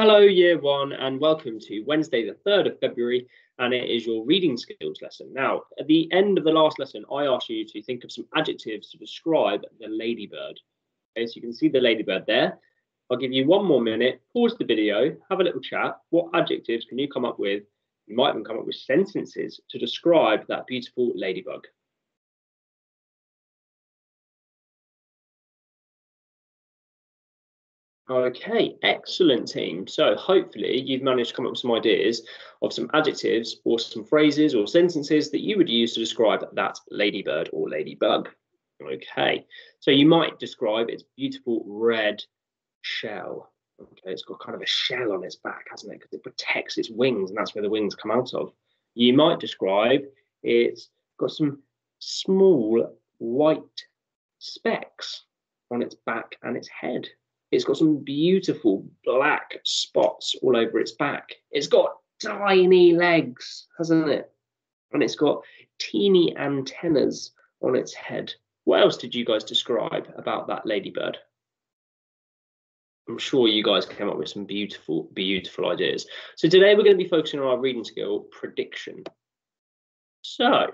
Hello, year one, and welcome to Wednesday, the 3rd of February, and it is your reading skills lesson. Now, at the end of the last lesson, I asked you to think of some adjectives to describe the ladybird. Okay, so you can see the ladybird there. I'll give you one more minute, pause the video, have a little chat. What adjectives can you come up with? You might even come up with sentences to describe that beautiful ladybug. Okay, excellent team. So hopefully you've managed to come up with some ideas of some adjectives or some phrases or sentences that you would use to describe that ladybird or ladybug. Okay, so you might describe its beautiful red shell. Okay, it's got kind of a shell on its back, hasn't it? Because it protects its wings, and that's where the wings come out of. You might describe it's got some small white specks on its back and its head. It's got some beautiful black spots all over its back. It's got tiny legs, hasn't it? And it's got teeny antennas on its head. What else did you guys describe about that ladybird? I'm sure you guys came up with some beautiful, beautiful ideas. So today we're going to be focusing on our reading skill prediction. So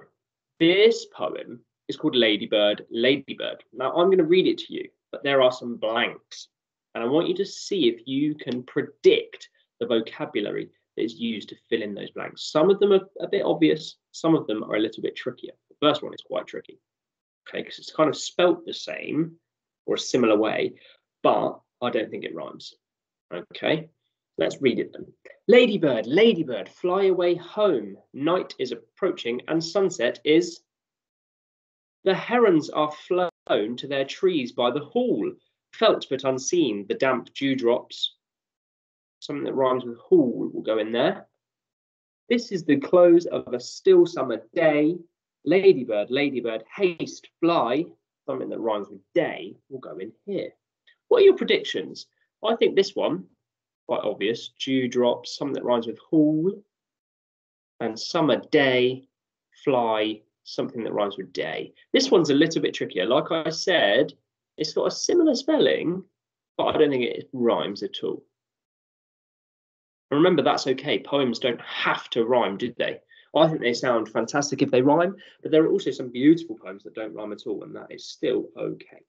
this poem is called Ladybird, Ladybird. Now I'm going to read it to you, but there are some blanks. And I want you to see if you can predict the vocabulary that is used to fill in those blanks. Some of them are a bit obvious, some of them are a little bit trickier. The first one is quite tricky, okay, because it's kind of spelt the same or a similar way, but I don't think it rhymes. Okay, let's read it then. Ladybird, ladybird, fly away home. Night is approaching and sunset is. The herons are flown to their trees by the hall felt but unseen, the damp dewdrops. Something that rhymes with hall will go in there. This is the close of a still summer day. Ladybird, ladybird, haste, fly. Something that rhymes with day will go in here. What are your predictions? I think this one, quite obvious, dewdrops, something that rhymes with hall. And summer day, fly, something that rhymes with day. This one's a little bit trickier. Like I said, it's got a similar spelling, but I don't think it rhymes at all. And remember, that's okay. Poems don't have to rhyme, do they? I think they sound fantastic if they rhyme, but there are also some beautiful poems that don't rhyme at all, and that is still okay.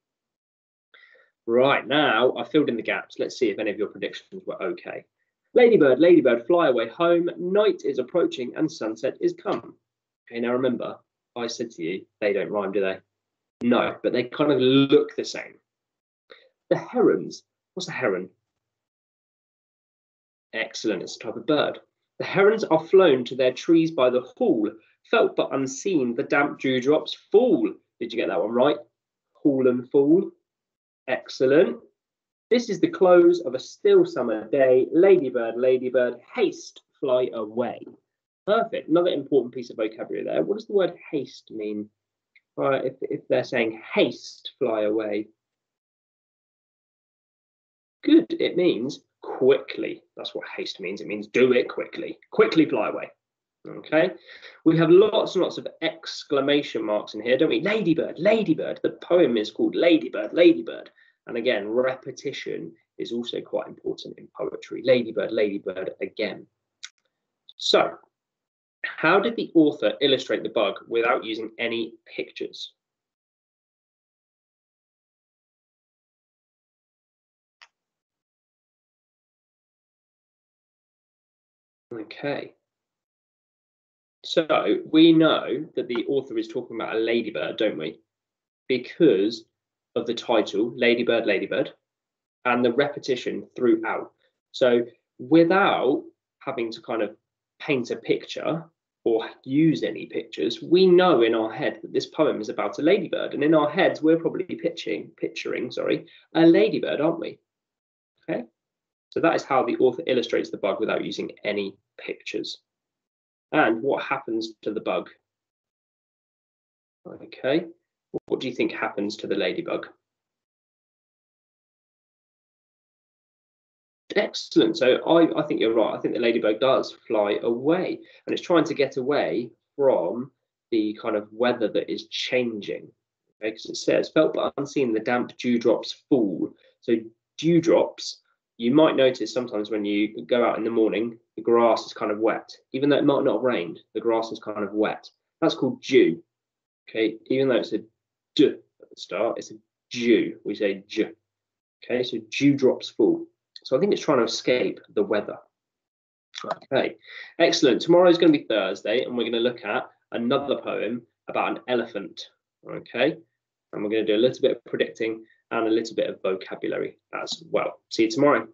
Right now, I filled in the gaps. Let's see if any of your predictions were okay. Ladybird, ladybird, fly away home. Night is approaching and sunset is come. Okay, now remember, I said to you, they don't rhyme, do they? No, but they kind of look the same. The herons, what's a heron? Excellent, it's a type of bird. The herons are flown to their trees by the hall, felt but unseen, the damp dewdrops fall. Did you get that one right? Hall and fall. Excellent. This is the close of a still summer day. Ladybird, ladybird, haste, fly away. Perfect. Another important piece of vocabulary there. What does the word haste mean? If, if they're saying haste, fly away. Good, it means quickly. That's what haste means. It means do it quickly. Quickly fly away. Okay, we have lots and lots of exclamation marks in here, don't we? Ladybird, ladybird. The poem is called Ladybird, Ladybird. And again, repetition is also quite important in poetry. Ladybird, ladybird again. So how did the author illustrate the bug without using any pictures? Okay. So we know that the author is talking about a ladybird, don't we? Because of the title, Ladybird, Ladybird, and the repetition throughout. So without having to kind of paint a picture, or use any pictures, we know in our head that this poem is about a ladybird. And in our heads, we're probably pitching, picturing, sorry, a ladybird, aren't we? Okay. So that is how the author illustrates the bug without using any pictures. And what happens to the bug? Okay. What do you think happens to the ladybug? Excellent. So I, I think you're right. I think the ladybug does fly away and it's trying to get away from the kind of weather that is changing. Because okay? it says, felt but unseen, the damp dewdrops fall. So dewdrops you might notice sometimes when you go out in the morning, the grass is kind of wet. Even though it might not have rained, the grass is kind of wet. That's called dew. Okay, even though it's a d at the start, it's a dew. We say j. Okay, so dewdrops fall. So I think it's trying to escape the weather. Okay, excellent. Tomorrow is going to be Thursday, and we're going to look at another poem about an elephant. Okay, and we're going to do a little bit of predicting and a little bit of vocabulary as well. See you tomorrow.